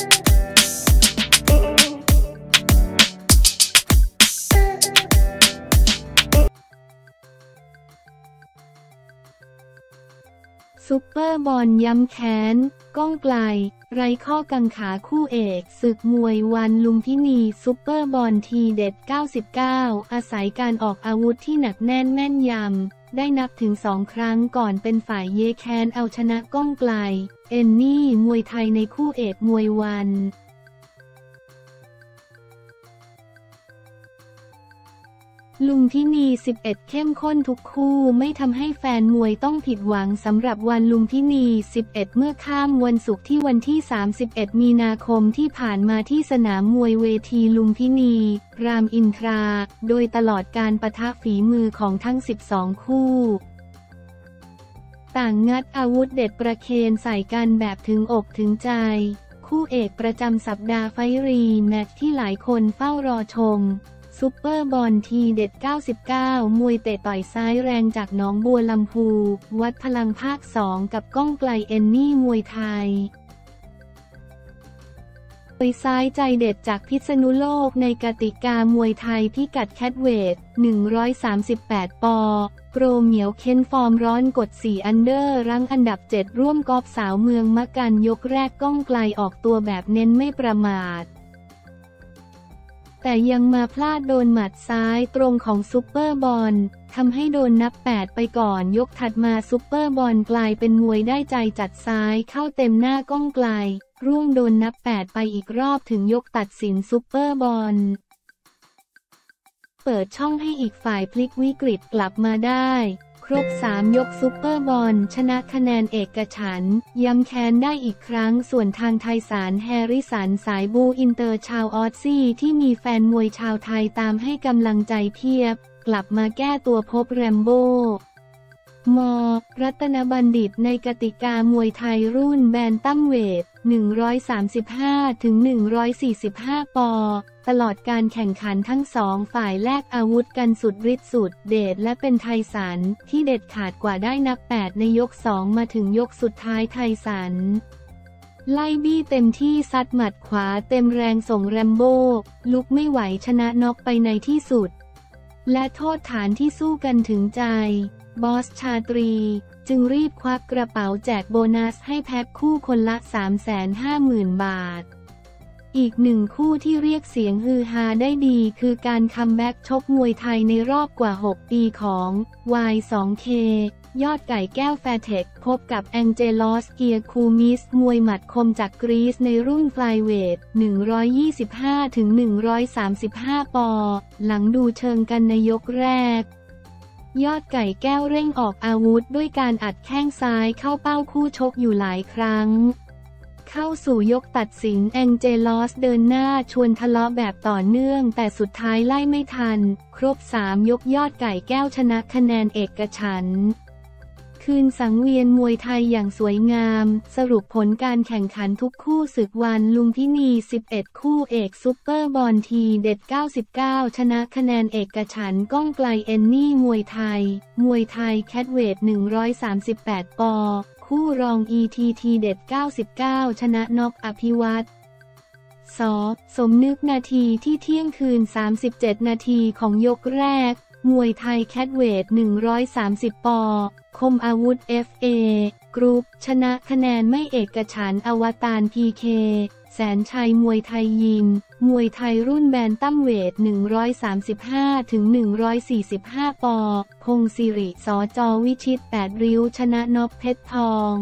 ซุปเปอร์บอลย้ำแค้น ก้องไกล ไรข้อกังขาคู่เอกศึกมวยวันลุมพินีซุปเปอร์บอลทีเด็ด 99 อาศัยการออกอาวุธที่หนักแน่นแม่นยำ ได้นับถึงสองครั้งก่อนเป็นฝ่ายเยแค้นเอาชนะก้องไกล เอนนี่มวยไทยในคู่เอกมวยวันลุมพินี11 เข้มข้นทุกคู่ไม่ทำให้แฟนมวยต้องผิดหวังสำหรับวันลุมพินี11 เมื่อข้ามวันศุกร์ที่วันที่ 31 มีนาคมที่ผ่านมาที่สนามมวยเวทีลุมพินีรามอินทรา โดยตลอดการประทะฝีมือของทั้ง 12 คู่ ต่างงัดอาวุธเด็ดประเคนใส่กันแบบถึงอกถึงใจ คู่เอกประจำสัปดาห์ไฟต์ rematch ที่หลายคนเฝ้ารอชมซุปเปอร์บอลทีเด็ด 99 มวยเตะต่อยซ้ายแรงจากหนองบัวลำพู วัดพลังภาค 2 กับก้องไกลเอนนี่มวยไทย ไปซ้ายใจเด็ดจากพิษณุโลกในกติกามวยไทยพิกัด catchweightท 138 ปอ โปรเหมียวเค้นฟอร์มร้อนกด 4 อันเดอร์รั้งอันดับ 7 ร่วมกอบสาวเมืองมะกันยกแรกก้องไกลออกตัวแบบเน้นไม่ประมาทแต่ยังมาพลาดโดนหมัดซ้ายตรงของซุปเปอร์บอลทำให้โดนนับ 8 ไปก่อนยกถัดมาซุปเปอร์บอลกลายเป็นมวยได้ใจจัดซ้ายเข้าเต็มหน้าก้องไกล ร่วงโดนนับ 8 ไปอีกรอบถึงยกตัดสินซุปเปอร์บอล เปิดช่องให้อีกฝ่ายพลิกวิกฤตกลับมาได้ ครบ 3 ยกซุปเปอร์บอล ชนะคะแนนเอกฉันท์ ย้ำแค้นได้อีกครั้งส่วนทางไทสันแฮริสันสายบู๊อินเตอร์ชาวออสซี่ที่มีแฟนมวยชาวไทยตามให้กำลังใจเพียบ กลับมาแก้ตัวพบแรมโบ้ ม รัตนบัณฑิตในกติกามวยไทยรุ่น bantamweight 135 ถึง 145 ปอ ตลอดการแข่งขันทั้งสองฝ่ายแลกอาวุธกันสุดฤทธิ์สุดเดชและเป็นไทยสันที่เด็ดขาดกว่าได้นับ 8 ในยก 2 มาถึงยกสุดท้ายไทยสันไล่บี้เต็มที่ซัดหมัดขวาเต็มแรงส่งแรมโบ้ลุกไม่ไหวชนะน็อกไปในที่สุด และโทษฐานที่สู้กันถึงใจ บอสชาตรี จึงรีบควักกระเป๋าแจกโบนัสให้แพ็คคู่คนละ 350,000 บาท อีกหนึ่งคู่ที่เรียกเสียงฮือฮาได้ดีคือการ comeback ชกมวยไทยในรอบกว่า 6 ปีของ Y2K ยอดไก่แก้วแฟร์เท็กซ์พบกับแองเจลอสเกียร์คูมิส มวยหมัดคมจากกรีซในรุ่น flyweight 125-135 ปอ หลังดูเชิงกันในยกแรก ยอดไก่แก้วเร่งออกอาวุธด้วยการอัดแข้งซ้ายเข้าเป้าคู่ชกอยู่หลายครั้ง เข้าสู่ยกตัดสินแองเจลอสเดินหน้าชวนทะเลาะแบบต่อเนื่องแต่สุดท้ายไล่ไม่ทัน ครบสามยกยอดไก่แก้วชนะคะแนนเอกฉันท์ คืนสังเวียนมวยไทยอย่างสวยงาม สรุปผลการแข่งขันทุกคู่ศึกวันลุมพินี 11 คู่เอกซุปเปอร์บอลทีเด็ด 99 ชนะคะแนนเอกฉันก้องไกลเอนนี่มวยไทย มวยไทยแคทเวท 138 ปอ คู่รอง ETT เด็ด 99 ชนะน็อกอภิวัตสสมนึกนาทีที่เที่ยงคืน 37 นาทีของยกแรก มวยไทยแคทเวท 130 ปอ คมอาวุธ FA กรุ๊ป ชนะคะแนนไม่เอกฉันอวตาร PK แสนชัยมวยไทยยิม มวยไทยรุ่นแบนตั้มเวท 135 ถึง 145 ปอ พงศิริสอจอวิชิต 8 ริ้ว ชนะนพเพชรทอง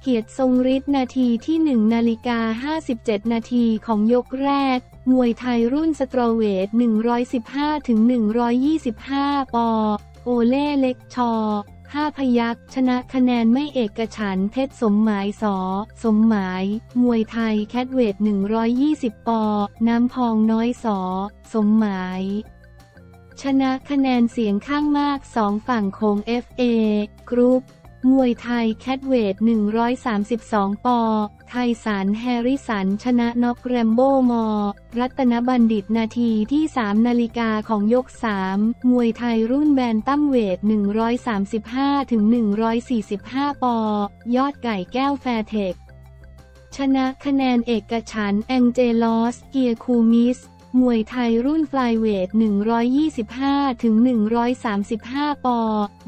เกียรติทรงฤทธิ์นาทีที่ 1 นาฬิกา 57 นาทีของยกแรก มวยไทยรุ่นสตรอเวท 115ถึง125 ปอ โอเล่เล็กชอห้าพยักชนะคะแนนไม่เอกฉันเพชรสมหมายสอ สมหมาย มวยไทยแคทเวท 120 ปอ น้ำพองน้อยสอ สมหมาย ชนะคะแนนเสียงข้างมากสองฝั่งโค้ง FA กรุ๊ป มวยไทยแคทเวท 132 ปอ ไทยสารแฮริสัน ชนะน็อกแรมโบ้มอ รัตนบัณฑิตนาทีที่ 3 นาฬิกาของยก 3 มวยไทยรุ่นแบนตั้มเวท 135-145 ปอ ยอดไก่แก้วแฟร์เท็กซ์ชนะคะแนนเอกฉันท์แองเจลอส เกียคูมิส มวยไทยรุ่น flyweight 125 ถึง 135 ป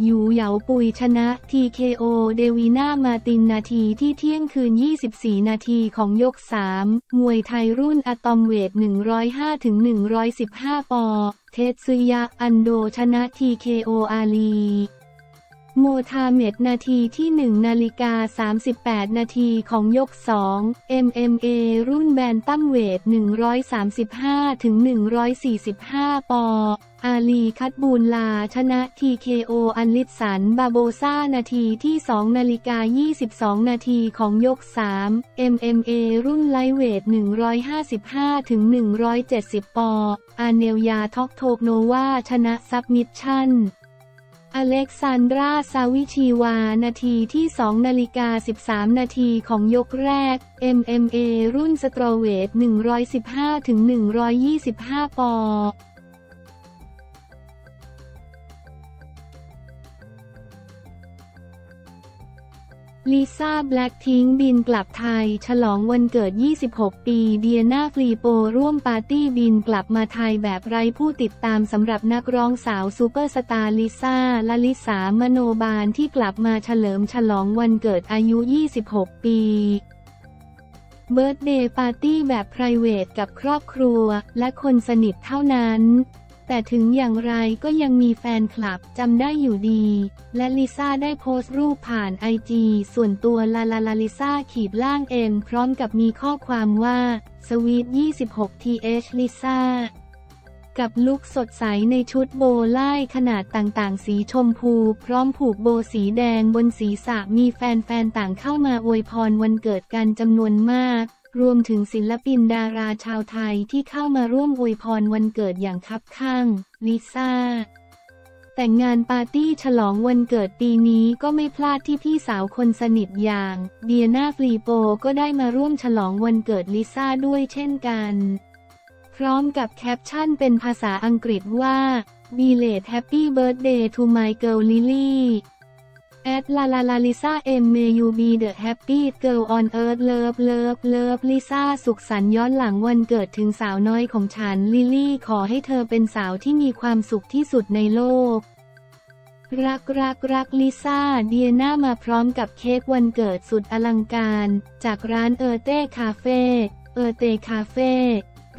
อ ยูเหยาปุยชนะ TKO เดวีนามาตินนาทีที่เที่ยงคืน 24 นาทีของยก 3 มวยไทยรุ่น atomweight 105 ถึง 115 ปอ เทตซึยะอันโดชนะ TKO อาลี โมทาเมดนาทีที่ 1 นาฬิกา 38 นาทีของยก 2 MMA รุ่น bantamweight 135ถึง145 ปอ อาลีคัตบูลลา ชนะ TKO อันลิสสัน บาโบซ่า นาทีที่ 2 นาฬิกา 22 นาทีของยก 3 MMA รุ่น lightweight 155ถึง170 ปอ อาเนลยาท็อกโทกโนวา ชนะ submission อเล็กซานดราซาวิชีวา นาทีที่ 2 นาฬิกา 13 นาทีของยกแรก MMA รุ่น strawweight 115ถึง125 ปอ ลิซ่าแบล็คทิ้งบินกลับไทย ฉลองวันเกิด 26 ปี เดียนาฟรีโปร่วมปาร์ตี้บินกลับมาไทยแบบไร้ผู้ติดตามสำหรับนักร้องสาวซูเปอร์สตาร์ลิซ่าและลิสามโนบาลที่กลับมาเฉลิมฉลองวันเกิดอายุ 26 ปี birthday party แบบ private กับครอบครัวและคนสนิทเท่านั้น แต่ถึงอย่างไรก็ยังมีแฟนคลับจำได้อยู่ดี และลิซ่าได้โพสต์รูปผ่าน IG ส่วนตัวลาลาลาลิซ่าขีดล่างเอ็มพร้อมกับมีข้อความว่าสวีท26 th ลิซ่ากับ look สดใสในชุดโบไล่ขนาดต่างๆ สีชมพู พร้อมผูกโบสีแดงบนศีรษะมีแฟนๆต่างเข้ามาอวยพรวันเกิดกันจำนวนมาก รวมถึงศิลปินดาราชาวไทยที่เข้ามาร่วมอวยพรวันเกิดอย่างคับคั่ง ลิซ่า และงานปาร์ตี้ฉลองวันเกิดปีนี้ก็ไม่พลาดที่พี่สาวคนสนิทอย่าง เดียนาฟรีโปก็ได้มาร่วมฉลองวันเกิดลิซ่าด้วยเช่นกัน พร้อมกับแคปชั่นเป็นภาษาอังกฤษว่า b e l a t Happy Birthday to my girl Lily at la la la Lisa M may you be the happy girl on earth love love love Lisa สุขสันต์ย้อนหลังวันเกิดถึงสาวน้อยของฉัน ลิลลี่ขอให้เธอเป็นสาวที่มีความสุขที่สุดในโลก รักรักรักลิซ่าเดียน่ามาพร้อมกับเค้กวันเกิดสุดอลังการ จากร้านเออเต้คาเฟ่เออเต้คาเฟ่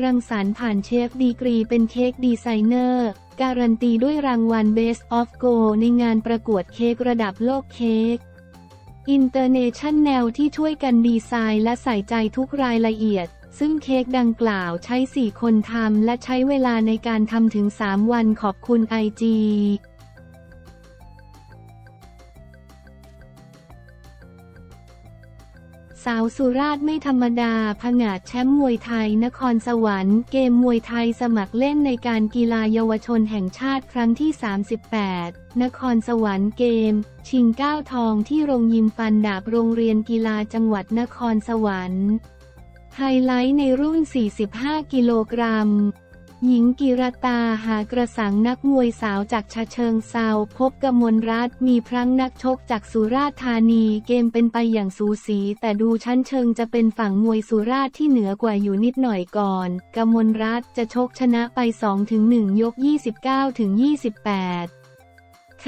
รังสรรค์ผ่านเชฟดีกรีเป็นเค้กดีไซเนอร์ การันตีด้วยรางวัล Best of Gold ในงานประกวดเค้กระดับโลก Cake International ที่ช่วยกันดีไซน์และใส่ใจทุกรายละเอียด ซึ่งเค้กดังกล่าวใช้ 4 คนทำและใช้เวลาในการทำถึง 3 วันขอบคุณ IG สาวสุราษฎร์ไม่ธรรมดาผงาดแชมป์มวยไทย นครสวรรค์ เกมมวยไทยสมัครเล่นในการกีฬาเยาวชนแห่งชาติครั้งที่ 38 นครสวรรค์เกม ชิงก้าวทองที่โรงยิมฟันดาบโรงเรียนกีฬาจังหวัดนครสวรรค์ ไฮไลท์ในรุ่น 45 กิโลกรัม หญิงกิรตาหากระสังนักมวยสาวจากฉะเชิงเทราพบกมลรัตน์มีพรั้งนักชกจากสุราษฎร์ธานีเกมเป็นไปอย่างสูสี แต่ดูชั้นเชิงจะเป็นฝั่งมวยสุราษฎร์ที่เหนือกว่าอยู่นิดหน่อยก่อน กมลรัตน์จะชกชนะไป 2-1 ยก 29-28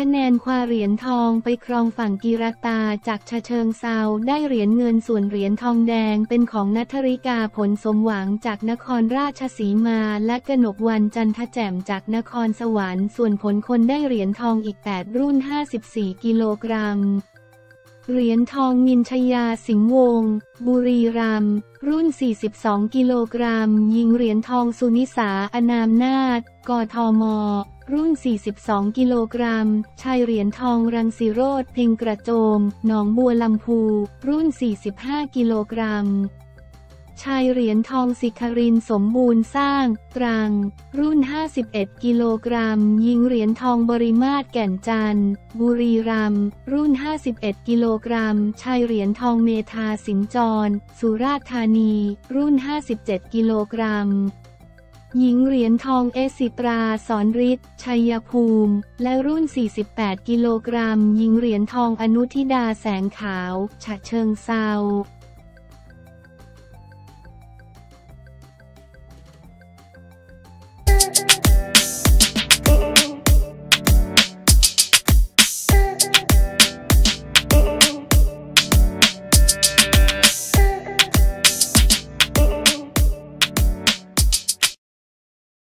คะแนนคว้าเหรียญทองไปครองฝั่งกีรตาจากชะเชิงเซาได้เหรียญเงินส่วนเหรียญทองแดงเป็นของนัทริกาผลสมหวังจากนครราชสีมาและกนกวันจันทแจ่มจากนครสวรรค์ส่วนผลคนได้เหรียญทองอีก 8 รุ่น 54 กิโลกรัมเหรียญทองมินชยาสิงห์วง บุรีรัมรุ่น 42 กิโลกรัมยิงเหรียญทองสุนิสาอนามนาถกทม รุ่น 42 กิโลกรัม ชายเหรียญทองรังสิโรธเพ็งกระโจม หนองบัวลำพู รุ่น 45 กิโลกรัม ชายเหรียญทองสิครินสมบูรณ์สร้าง ตรัง รุ่น 51 กิโลกรัม ยิงเหรียญทองบริมาตรแก่นจันทร์บุรีรัมรุ่น 51 กิโลกรัม ชายเหรียญทองเมธาสิงจร สุราษฎร์ธานี รุ่น 57 กิโลกรัม หญิงเหรียญทองเอสิตรา สอนฤทธิ์ชัยภูมิ และรุ่น 48 กิโลกรัม หญิงเหรียญทองอนุทิดาแสงขาว ฉะเชิงเซา